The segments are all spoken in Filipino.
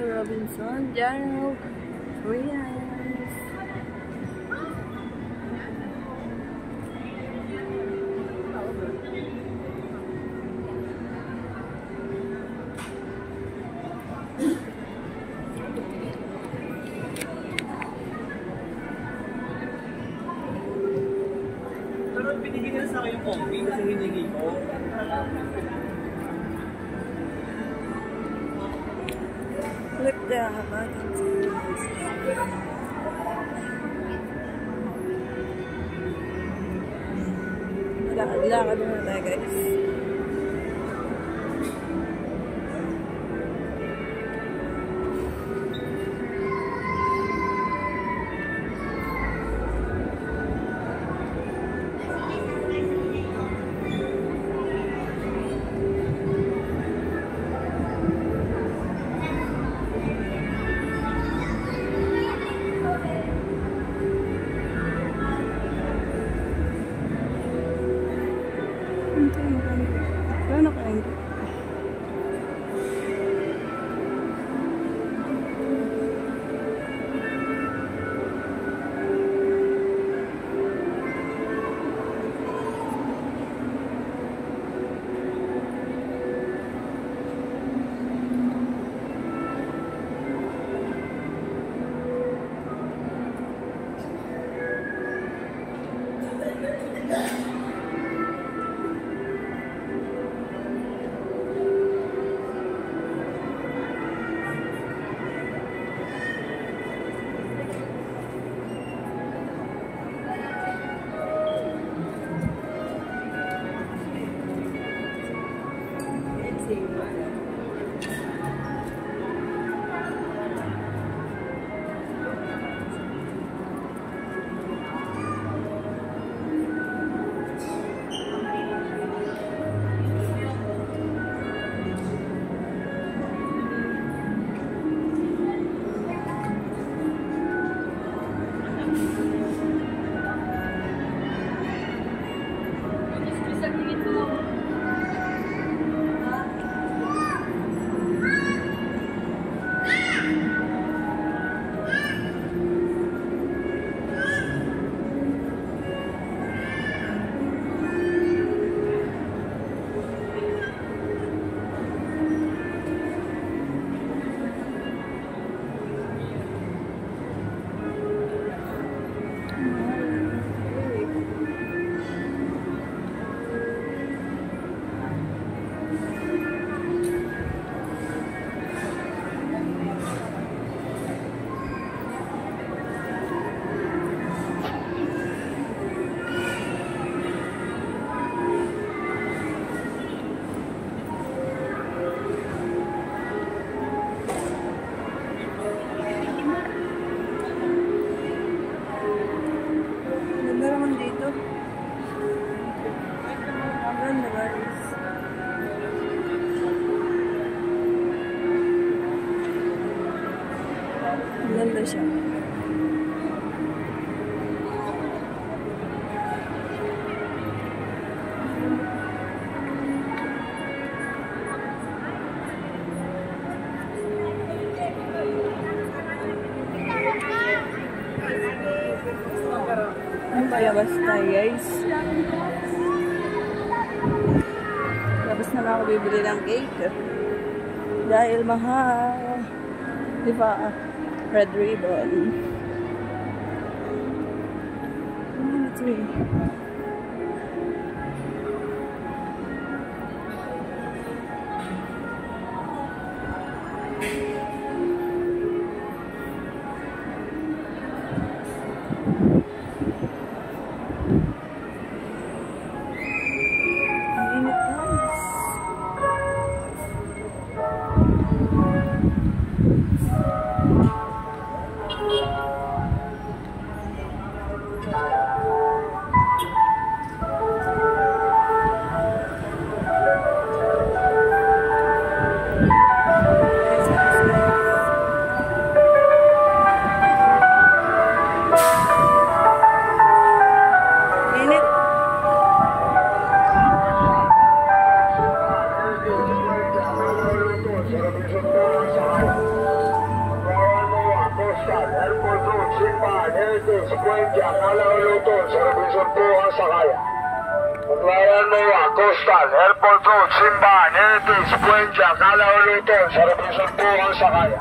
po sa Robinson. Jaro, Rias. Pero binigyan sa akin yung Lakad-lakad muna tayo guys. Guys. Labas na lang ako bibili ng cake. Dahil mahal. Di ba? Red ribbon. Ano ito eh? Cuenca, Cala Bluetooth, Servicio Empuja, Zagaya. Ryan Nueva, Coastal, Airport Road, Simba, Netis, Cuenca, Cala Bluetooth, Servicio Empuja, Zagaya.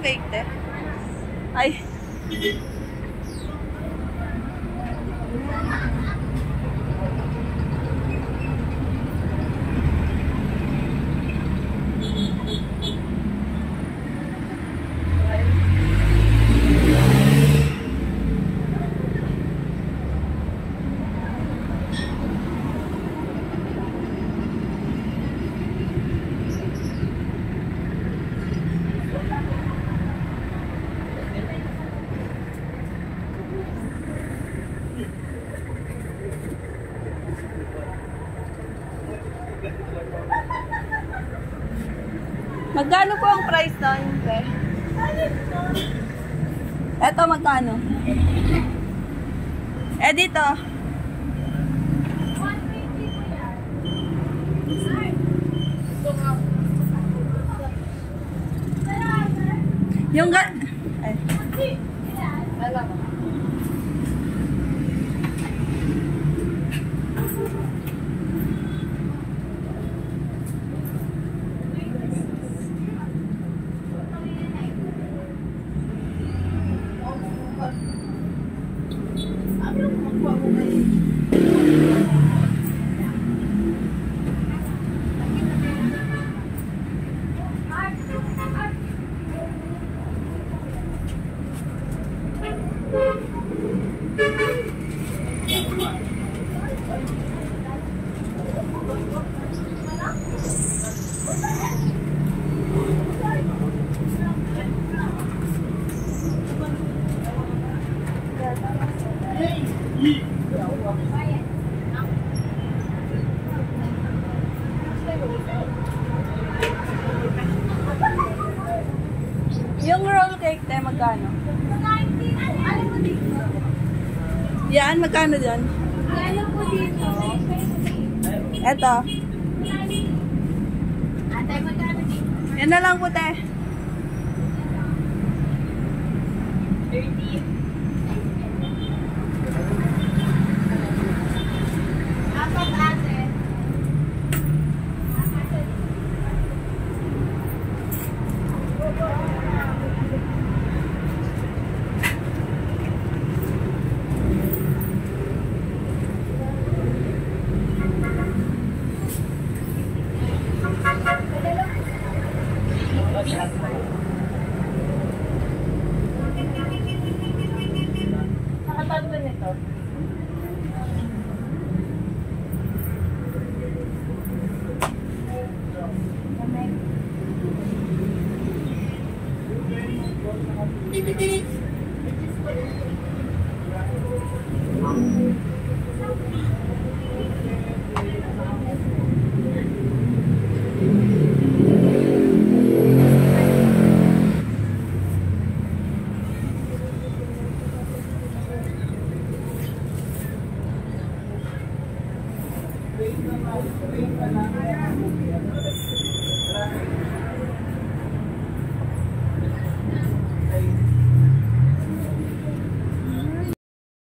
देखते हैं। Eto magkano? Eh dito. Yung ga... Ay. Yung roll cake, te, magkano? Yan, magkano dyan? Eto. Yan na lang po, te.